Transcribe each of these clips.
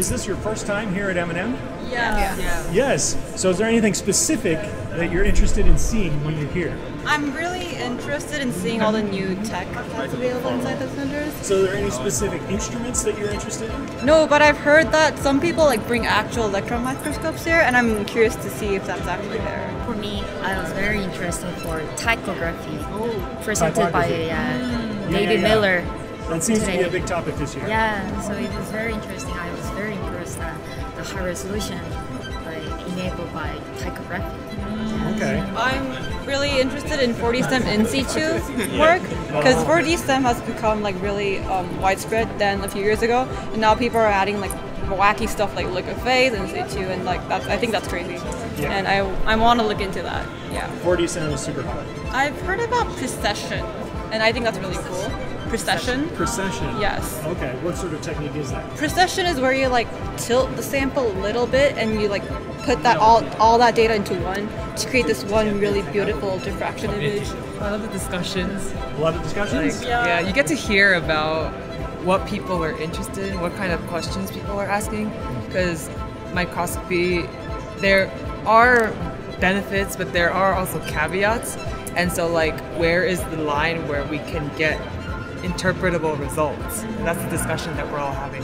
is this your first time here at M&M? Yeah. Yeah. Yes. So is there anything specific that you're interested in seeing when you're here? I'm really interested in seeing all the new tech that's available inside the centers. So are there any specific instruments that you're interested in? No, but I've heard that some people like bring actual electron microscopes here, and I'm curious to see if that's actually there. For me, I was very interested for ptychography presented by uh, Yeah, David yeah, yeah. Muller. That seems to be a big topic this year. Yeah, so it was very interesting. I was very impressed at the high resolution like, enabled by ptychography. Okay. I'm really interested in 4D STEM in situ work because 4D STEM has become like really um, widespread than a few years ago, and now people are adding like wacky stuff like liquid phase in situ, and like that's I think that's crazy, Yeah. and I I want to look into that. Yeah, 4D cinema is super hot. I've heard about precession, and I think that's really cool. Precession. Precession. Yes. Okay. What sort of technique is that? Precession is where you like tilt the sample a little bit and you like put that all all that data into one to create this one really beautiful diffraction image. I love the discussions. A lot of discussions. Like, yeah. you get to hear about what people are interested in, what kind of questions people are asking. Mm-hmm. Because microscopy, there are benefits, but there are also caveats. And so, like, where is the line where we can get interpretable results? And that's the discussion that we're all having.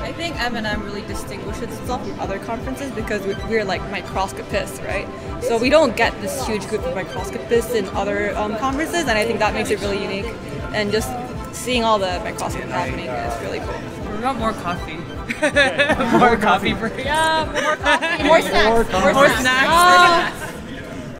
I think M&M really distinguishes itself from other conferences because we- we're like microscopists, right? So we don't get this huge group of microscopists in other um, conferences, and I think that makes it really unique. And just seeing all the microscopy happening is really cool. What about more coffee? more coffee breaks. Yeah, more coffee, more snacks, More coffee. More snacks. Ah,